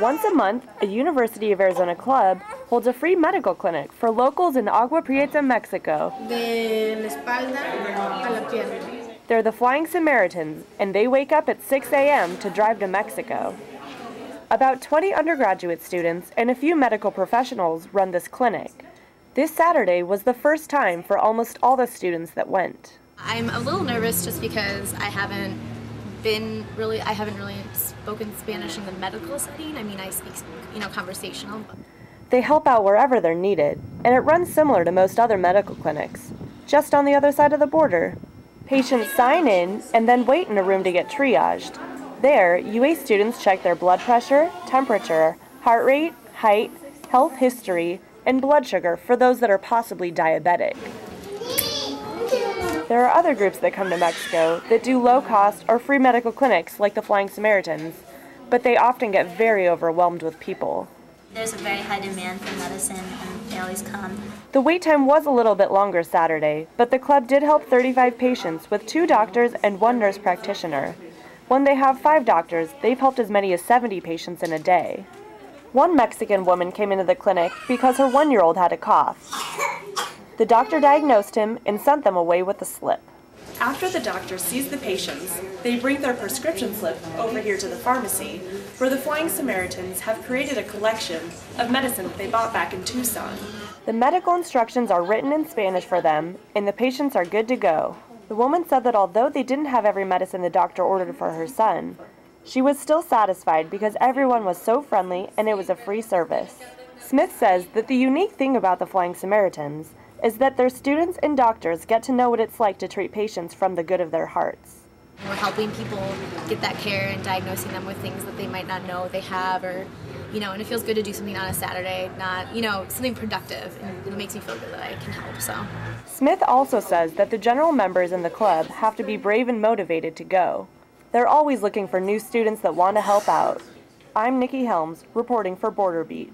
Once a month, a University of Arizona club holds a free medical clinic for locals in Agua Prieta, Mexico. De la espalda a la. They're the Flying Samaritans, and they wake up at 6 a.m. to drive to Mexico. About 20 undergraduate students and a few medical professionals run this clinic. This Saturday was the first time for almost all the students that went. I'm a little nervous just because I haven't been really, I haven't really spoken Spanish in the medical setting. I mean, I speak, you know, conversational. They help out wherever they're needed, and it runs similar to most other medical clinics, just on the other side of the border. Patients sign in and then wait in a room to get triaged. There, UA students check their blood pressure, temperature, heart rate, height, health history, and blood sugar for those that are possibly diabetic. There are other groups that come to Mexico that do low cost or free medical clinics like the Flying Samaritans, but they often get very overwhelmed with people. There's a very high demand for medicine and they always come. The wait time was a little bit longer Saturday, but the club did help 35 patients with two doctors and one nurse practitioner. When they have five doctors, they've helped as many as 70 patients in a day. One Mexican woman came into the clinic because her one year old had a cough. The doctor diagnosed him and sent them away with a slip. After the doctor sees the patients, they bring their prescription slip over here to the pharmacy, where the Flying Samaritans have created a collection of medicine that they bought back in Tucson. The medical instructions are written in Spanish for them, and the patients are good to go. The woman said that although they didn't have every medicine the doctor ordered for her son, she was still satisfied because everyone was so friendly and it was a free service. Smith says that the unique thing about the Flying Samaritans is that their students and doctors get to know what it's like to treat patients from the good of their hearts. We're helping people get that care and diagnosing them with things that they might not know they have or, you know, and it feels good to do something on a Saturday, not, you know, something productive. And it makes me feel good that I can help, so. Smith also says that the general members in the club have to be brave and motivated to go. They're always looking for new students that want to help out. I'm Nikki Helms, reporting for Border Beat.